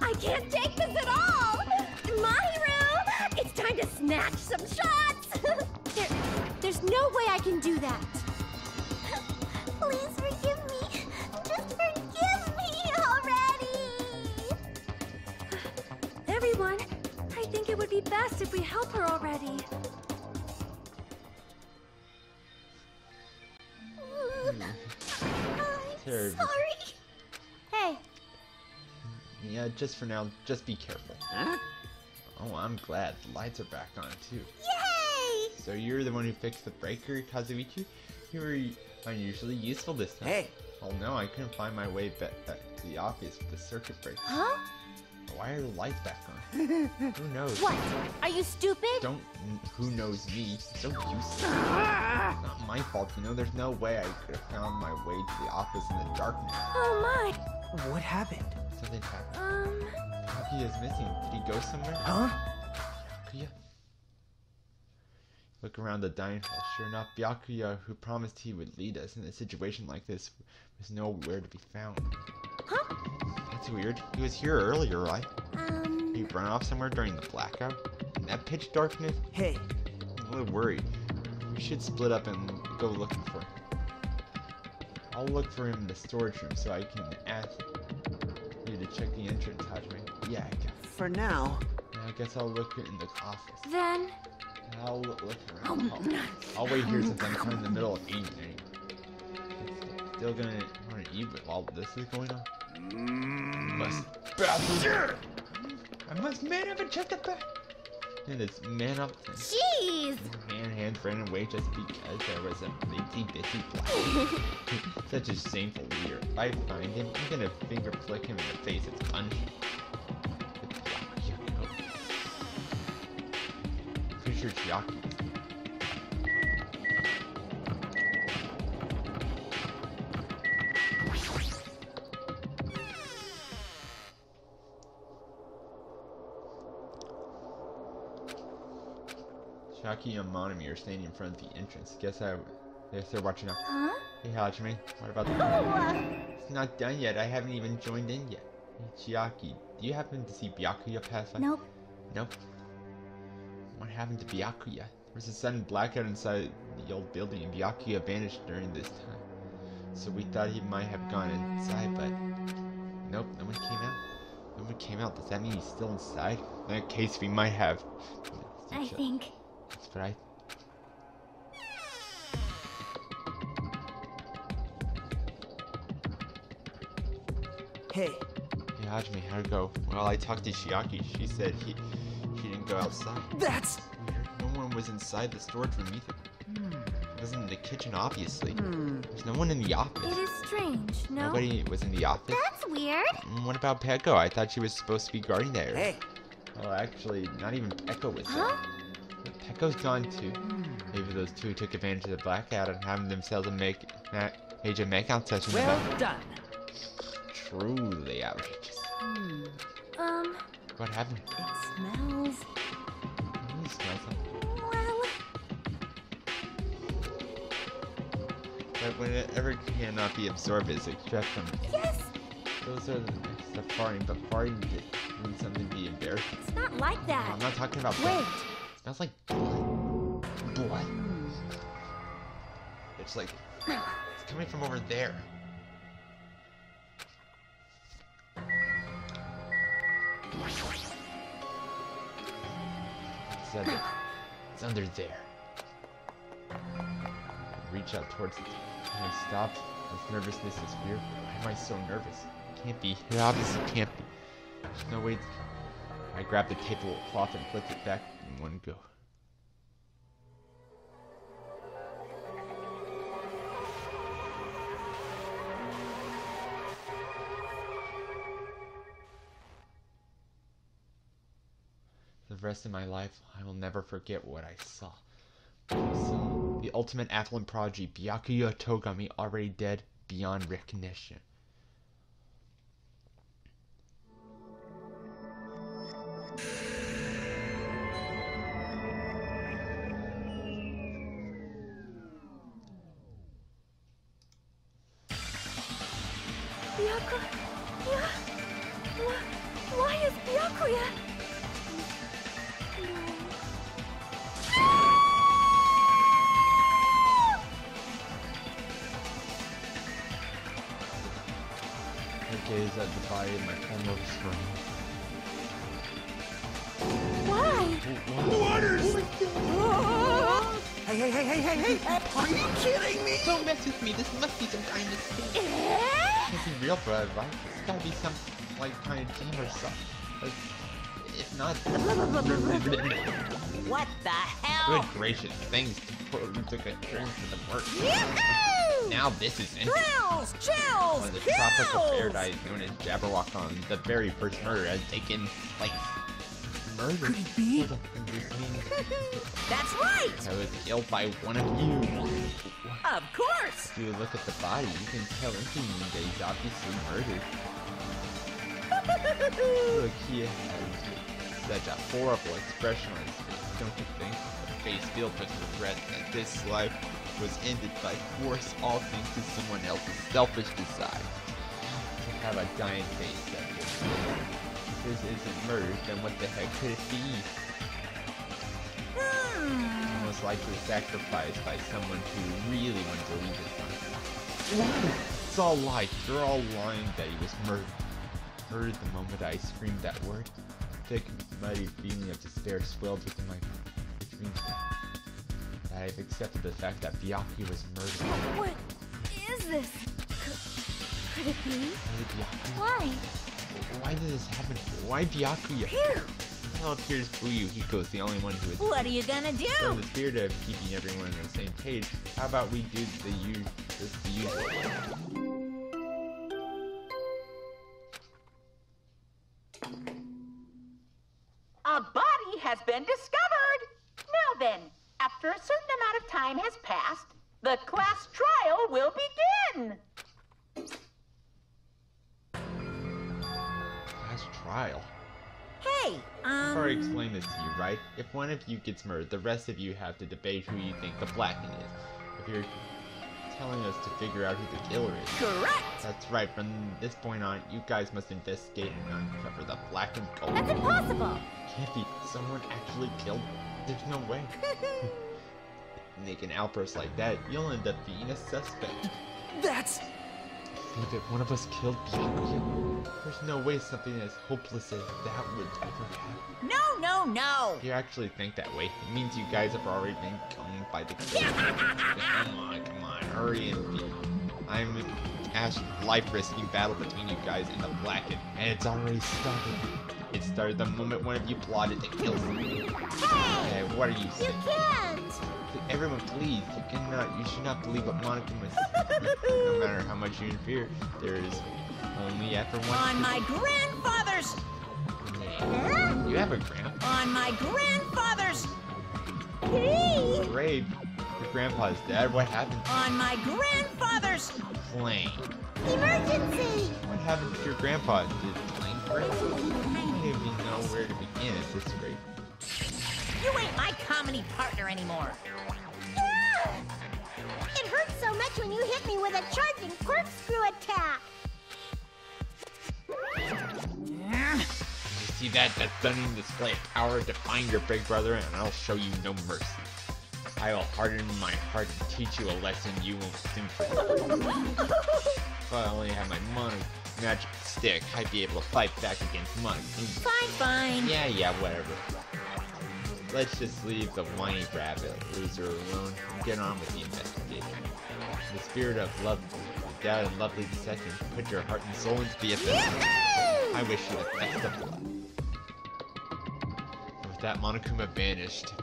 I can't take this at all! My room. it's time to snatch some shots! <laughs> there, there's no way I can do that. <laughs> Please forgive me. Just forgive me already! <sighs> Everyone, I think it would be best if we help her already. Just for now, just be careful. Huh? Oh, I'm glad. The lights are back on, too. yay! So you're the one who fixed the breaker, Kazuichi? You were unusually useful this time. Hey, Oh no, I couldn't find my way back back to the office with the circuit breaker. Huh? Why are the lights back on? <laughs> who knows? What? Are you stupid? Don't who knows me? So useless. <laughs> it's not my fault, you know. There's no way I could have found my way to the office in the darkness. Oh my. what happened? Something happened. Um. Byakuya is missing. Did he go somewhere? Huh? Byakuya? Look around the dining hall. Sure enough, Byakuya, who promised he would lead us in a situation like this, was nowhere to be found. Huh? That's weird. He was here earlier, right? Um. He ran off somewhere during the blackout? In that pitch darkness? Hey, I'm a little worried. We should split up and go looking for him. I'll look for him in the storage room so I can ask you to check the entrance, Hajime. Yeah, I guess. for now. I guess I'll look in the office. Then. I'll look look around. Oh, I'll, I'll wait here since I'm oh, kind of in the middle of eating. It's Still gonna want to eat while this is going on. Mm. I must bathroom. I must man up and check the back. And it's man up and Jeez! hand hands ran away just because there was a lazy busy black. <laughs> Such a shameful leader. If I find him, I'm gonna finger flick him in the face. With Byakuya coat. Pretty sure Chiaki. Chiaki and Monomi are standing in front of the entrance. Guess I. Guess they're watching out. Huh? Hey Hajime, what about the Oh, uh. It's not done yet. I haven't even joined in yet. Hey, Chiaki, do you happen to see Byakuya pass by? Nope. Nope. What happened to Byakuya? There was a sudden blackout inside the old building and Byakuya vanished during this time. So we thought he might have gone inside, but nope, no one came out. No one came out. Does that mean he's still inside? In that case, we might have. I think. That's what Hey, Hey Hajime, how'd it go? Well, I talked to Chiaki. She said he he didn't go outside. that's. Weird. No one was inside the storage room either. It wasn't in the kitchen, obviously. Hmm. There's no one in the office. It is strange, no? Nobody was in the office. That's weird. Mm, What about Peko? I thought she was supposed to be guarding there. Hey, Well, actually, not even Peko was Huh? there. Peko's gone too. Maybe those two took advantage of the blackout and having themselves a make ma- major makeout session. Well about done. truly outrageous. Hmm. Um, What happened? it smells. Ooh, smells like Well, But whenever cannot be absorbed is extract from yes, those are the the farting, but farting did mean something to be embarrassing. it's not like that. I'm not talking about Wait. blood. Smells like blood. Blood. It's like it's coming from over there. It's under, it's under there. Reach out towards it. And I stopped. This nervousness is weird. Why am I so nervous? It can't be. It obviously can't be. There's no way. I grabbed the tablecloth and flipped it back in one go. The rest of my life, I will never forget what I saw. I saw the ultimate affluent prodigy, Byakuya Togami, already dead beyond recognition. Byakuya. Why, why is Byakuya? I gaze at the body of my former friend. Why? Waters! Hey, hey, hey, hey, hey, hey! Are you kidding me? Don't mess with me. This must be some kind of thing. Eh? Real blood, right? It's gotta be some like kind of dream or something. Like, If not, <laughs> What the hell? good gracious, things took a turn for the worse. Now this is. Thrills, chills, On the tropical kills. paradise known as Jabberwock on the very first murder has taken, like, murder. Could it be? What does this mean? That's right. I was killed by one of you. Of course. If you look at the body, you can tell instantly that he's obviously murdered. <laughs> Look, he has such a horrible expression on his face, don't you think? The face filled with regret that this life was ended by force all thanks to someone else's selfish desire. To have a dying face that this, if this isn't murder, then what the heck could it be? Likely sacrificed by someone who really wanted to leave his life. It's all lies. You're all lying that he was murdered. Murdered the moment I screamed that word. Thick, muddy feeling of despair swelled within my which means that I've accepted the fact that Byakuya was murdered. What is this? Could, it be? Why Why? Did this happen? Why Byakuya? Here! Well, it appears Fuyuhiko's the only one who is What are you gonna So in do? the spirit of keeping everyone on the same page, how about we do the u the usual? A body has been discovered. Now then, after a certain amount of time has passed, the class trial will begin. Class trial. Hey, I've already um, explained this to you, right? If one of you gets murdered, the rest of you have to debate who you think the Blacken is. If you're telling us to figure out who the killer is. correct. That's right, from this point on, you guys must investigate and uncover the Blackened Gold. That's impossible. Can't be someone actually killed. There's no way. <laughs> Make an outburst like that, you'll end up being a suspect. That's Think that one of us killed Byakuya? There's no way something as hopeless as that would ever happen. No, no, no. If you actually think that way, it means you guys have already been gummed by the killer. <laughs> come on, come on, hurry and be. I'm in Ash life-risking battle between you guys and the Blackened, and it's already started. It started the moment one of you plotted to kill somebody. Hey! Hey, what are you saying? You saying? can't! Everyone, please, you cannot, you should not believe what Monica was <laughs> No matter how much you interfere, there is only after one. On my grandfather's, You have a grandpa. on my grandfather's, Hey! Great. Your grandpa's dead. What happened on my grandfather's. plane? Emergency! What happened to your grandpa? Did the plane break? I don't even know where to begin at this rate. You ain't my comedy partner anymore. Ah! It hurts so much when you hit me with a charging corkscrew attack. You see that? That stunning display of power? Define your big brother, and I'll show you no mercy. I will harden my heart and teach you a lesson you won't soon forget. If I only had my mono magic stick, I'd be able to fight back against Mono. Fine, fine. Yeah, yeah, whatever. Let's just leave the whiny rabbit loser alone and get on with the investigation. In the spirit of love, doubt, and lovely deception, put your heart and soul into the event. I wish you the best of luck. With that, Monokuma vanished,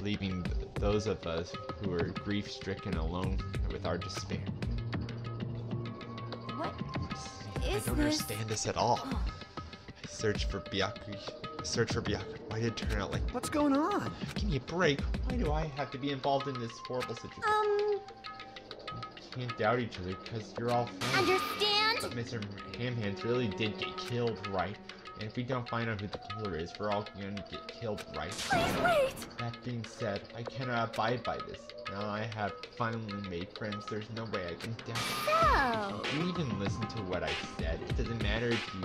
leaving those of us who were grief-stricken alone with our despair. What I don't this? understand this at all. I searched for Byaku. I searched for Byaku. Why did it turn out like what's going on? Give me a break. Why do I have to be involved in this horrible situation? Um, Can't doubt each other because you're all friends. understand? But Mr. Hamhands really did get killed, right? And if we don't find out who the killer is, we're all going to get killed, right? Please wait! That being said, I cannot abide by this. Now I have finally made friends, there's no way I can doubt So, you even listen to what I said. It doesn't matter if you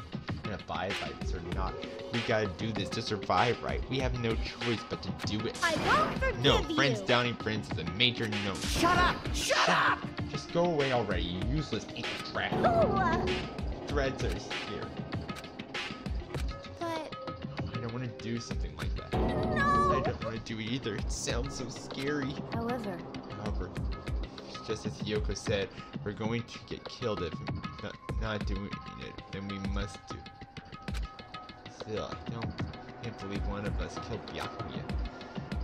abide by this or not. We gotta do this to survive, right? We have no choice but to do it. I won't forgive No, you. friends downing friends is a major no. Shut up! Shut up! Just go away already, you useless piece of crap. Uh, Threads are here. but I don't want to do something like that. No! I don't want to do it either. It sounds so scary. However, However, just as Yoko said, we're going to get killed if not, not doing it, then we must do. Still, I don't can't believe one of us killed Byakuya.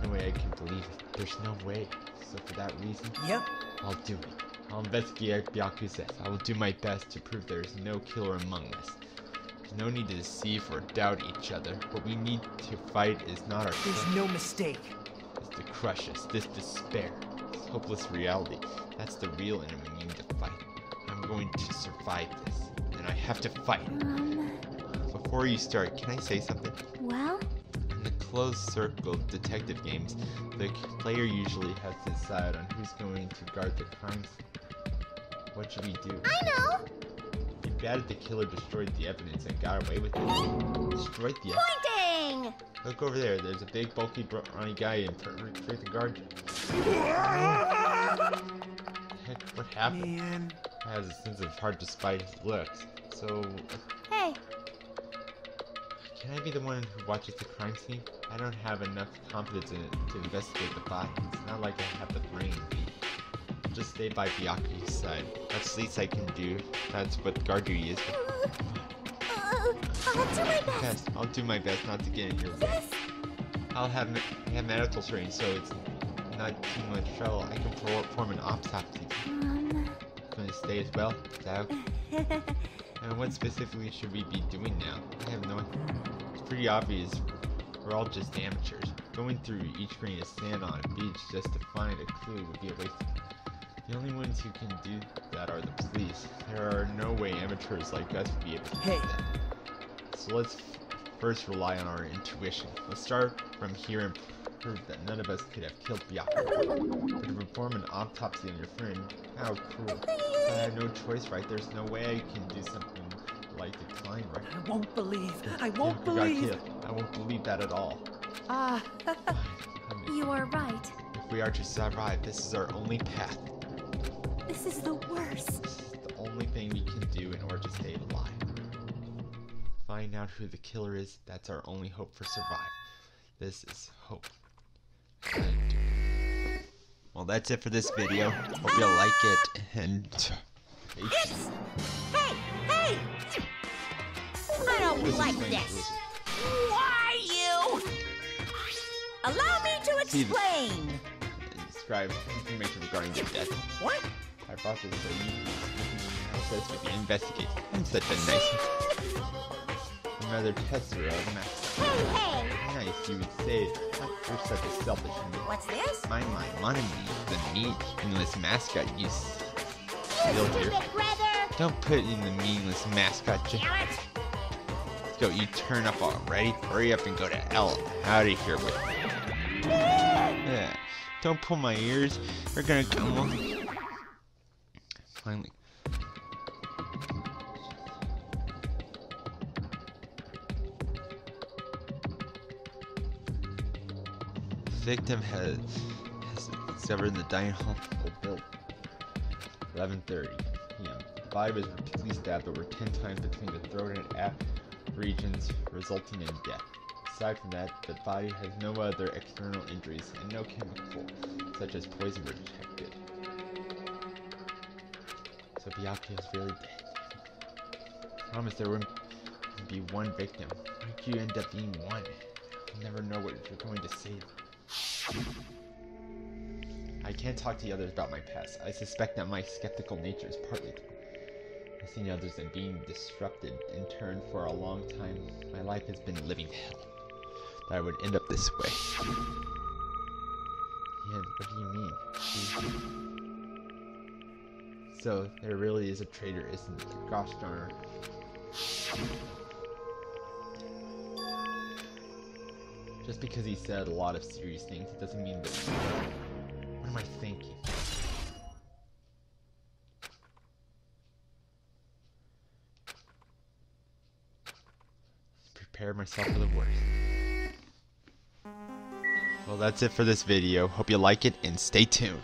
No way I can believe it. There's no way. So for that reason, Yep. I'll do it. I'll investigate Byaku's death. I will do my best to prove there is no killer among us. There's no need to deceive or doubt each other. What we need to fight is not our There's killer. no mistake. It's to crush us, this despair, this hopeless reality. That's the real enemy we need to fight. I'm going to survive this, and I have to fight. Before you start, can I say something? well, In the closed circle detective games, the player usually has to decide on who's going to guard the crime scene. What should we do? I know! It'd bad if the killer destroyed the evidence and got away with it. Destroyed the evidence? Pointing! Look over there. There's a big, bulky, brawny guy in front of the guard. Heck, what happened? Man. has a sense of hard despite his looks. So, Hey, can I be the one who watches the crime scene? I don't have enough confidence in it to investigate the body. It's not like I have the brain. I'll just stay by Byaku's side. That's the least I can do. That's what guard duty is. uh, I'll do my best. Yes, I'll do my best not to get in your way. Yes! I'll have, me- have medical training, so it's not too much trouble. I can perform an autopsy. Um, Gonna stay as well? Is that okay? <laughs> And what specifically should we be doing now? I have no idea. It's pretty obvious. We're all just amateurs. Going through each grain of sand on a beach just to find a clue would be a waste of time. The only ones who can do that are the police. There are no way amateurs like us would be able to Hey. do that. So let's first rely on our intuition. Let's start from here and prove that none of us could have killed Byakuya. But to perform an autopsy on your friend, how cruel. I have no choice, right? There's no way I can do something like decline, right? I won't believe. I won't we believe. I won't believe that at all. Ah. I <laughs> mean, you are right. if we are to survive, this is our only path. This is the worst. This is the only thing we can do in order to stay alive. Find out who the killer is. That's our only hope for survival. This is hope. Well, that's it for this video. Hope you like it and. It's. Hey, hey! I don't like this. Why you? Allow me to explain. Describe information regarding their death. What? This so you process with the investigate. I'm such a nice another tester of math. Hey, hey! Nice, you would say. You're such a selfish man. What's this? My my money, the meat, meaningless mascot you still here. Brother! Don't put in the meaningless mascot. J- Damn it! Let's go. You turn up already. Hurry up and go to hell. Out of here with. Yeah. Don't pull my ears. They're gonna come on. Finally. Victim has, has discovered the dining hall of the building. 11:30 p.m. The body was repeatedly stabbed over 10 times between the throat and aft regions, resulting in death. Aside from that, the body has no other external injuries and no chemical, such as poison, were detected. So Byakuya is really dead. I Promise there wouldn't be one victim. Why did you end up being one? You'll never know what you're going to say. I can't talk to the others about my past. I suspect that my skeptical nature is partly. I've seen others and being disrupted in turn for a long time. My life has been living hell. That I would end up this way. Yeah, what do you mean? So, there really is a traitor, isn't there? Gosh darn. Just because he said a lot of serious things, it doesn't mean that. What am I thinking? Prepare myself for the worst. Well, that's it for this video. Hope you like it and stay tuned.